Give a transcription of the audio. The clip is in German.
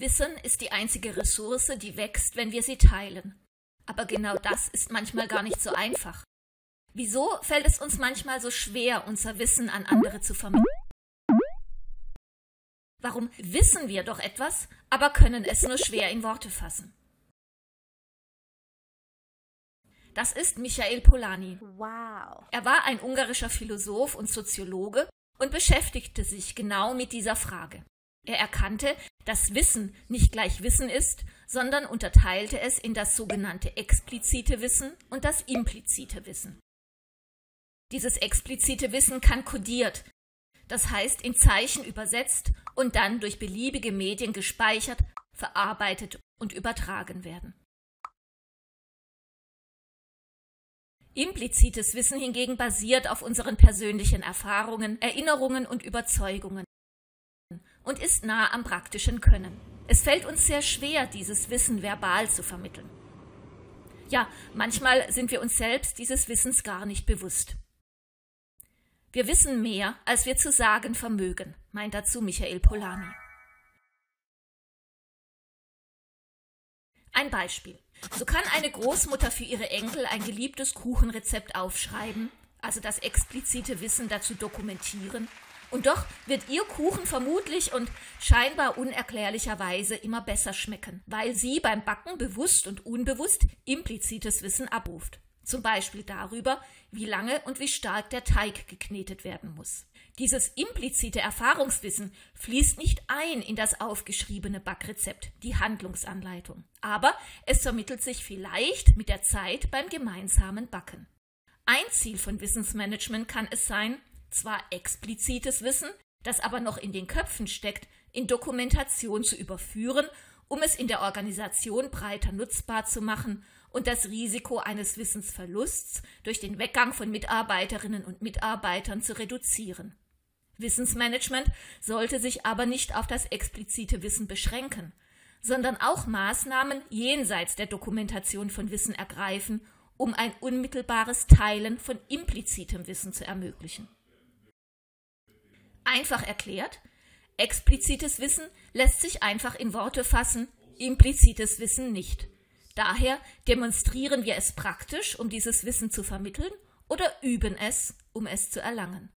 Wissen ist die einzige Ressource, die wächst, wenn wir sie teilen. Aber genau das ist manchmal gar nicht so einfach. Wieso fällt es uns manchmal so schwer, unser Wissen an andere zu vermitteln? Warum wissen wir doch etwas, aber können es nur schwer in Worte fassen? Das ist Michael Polanyi. Wow. Er war ein ungarischer Philosoph und Soziologe und beschäftigte sich genau mit dieser Frage. Er erkannte, dass Wissen nicht gleich Wissen ist, sondern unterteilte es in das sogenannte explizite Wissen und das implizite Wissen. Dieses explizite Wissen kann kodiert, das heißt in Zeichen übersetzt und dann durch beliebige Medien gespeichert, verarbeitet und übertragen werden. Implizites Wissen hingegen basiert auf unseren persönlichen Erfahrungen, Erinnerungen und Überzeugungen und ist nah am praktischen Können. Es fällt uns sehr schwer, dieses Wissen verbal zu vermitteln. Ja, manchmal sind wir uns selbst dieses Wissens gar nicht bewusst. Wir wissen mehr, als wir zu sagen vermögen, meint dazu Michael Polanyi. Ein Beispiel. So kann eine Großmutter für ihre Enkel ein geliebtes Kuchenrezept aufschreiben, also das explizite Wissen dazu dokumentieren, und doch wird ihr Kuchen vermutlich und scheinbar unerklärlicherweise immer besser schmecken, weil sie beim Backen bewusst und unbewusst implizites Wissen abruft. Zum Beispiel darüber, wie lange und wie stark der Teig geknetet werden muss. Dieses implizite Erfahrungswissen fließt nicht ein in das aufgeschriebene Backrezept, die Handlungsanleitung. Aber es vermittelt sich vielleicht mit der Zeit beim gemeinsamen Backen. Ein Ziel von Wissensmanagement kann es sein, zwar explizites Wissen, das aber noch in den Köpfen steckt, in Dokumentation zu überführen, um es in der Organisation breiter nutzbar zu machen und das Risiko eines Wissensverlusts durch den Weggang von Mitarbeiterinnen und Mitarbeitern zu reduzieren. Wissensmanagement sollte sich aber nicht auf das explizite Wissen beschränken, sondern auch Maßnahmen jenseits der Dokumentation von Wissen ergreifen, um ein unmittelbares Teilen von implizitem Wissen zu ermöglichen. Einfach erklärt, explizites Wissen lässt sich einfach in Worte fassen, implizites Wissen nicht. Daher demonstrieren wir es praktisch, um dieses Wissen zu vermitteln, oder üben es, um es zu erlangen.